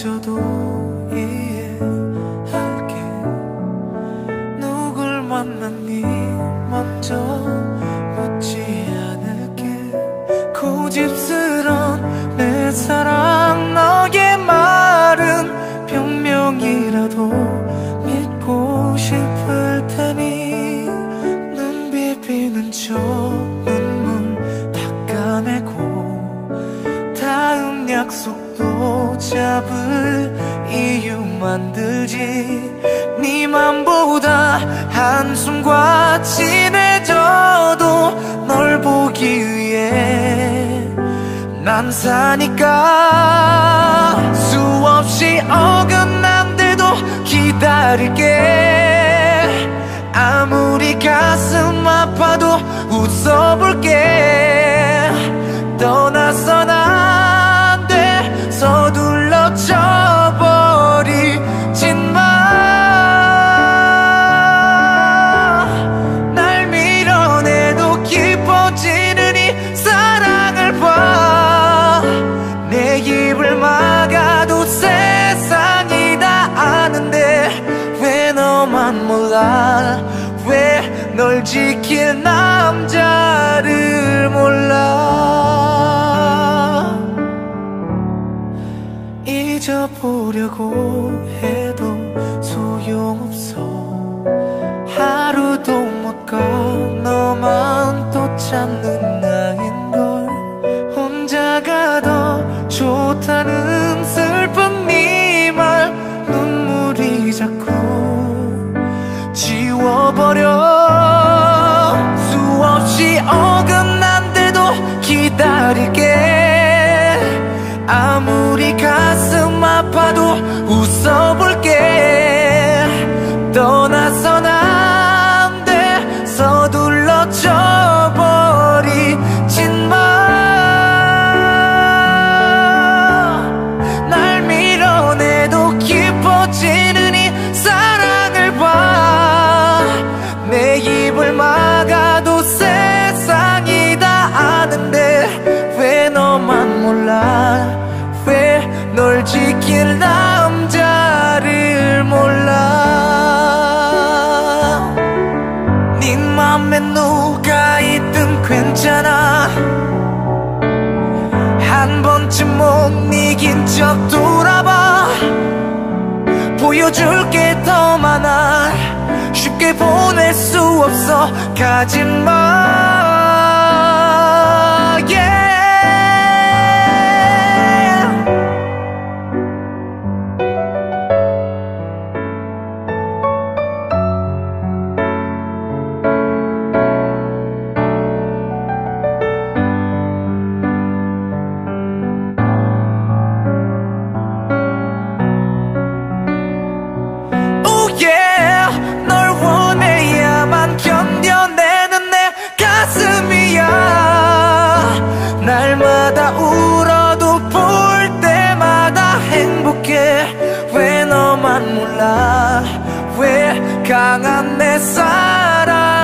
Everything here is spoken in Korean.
저도 이해할게. 누굴 만났니 먼저 묻지 않을게. 고집스런 내 사랑 너의 말은 변명이라도 믿고 싶을 테니. 눈 비비는 저 눈물 닦아내고 다음 약속 잡을 이유 만들지. 니만보다 한숨과 친해져도 널 보기 위해 난 사니까 수없이 어긋난데도 기다릴게 널 지킬 남자를 몰라. 잊어보려고 해도 소용없어 가 남자를 몰라. 네 맘에 누가 있든 괜찮아. 한 번쯤 못 이긴 척 돌아봐. 보여줄 게 더 많아. 쉽게 보낼 수 없어. 가지마 왜 너만 몰라. 왜 강한 내 사랑